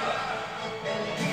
Yeah.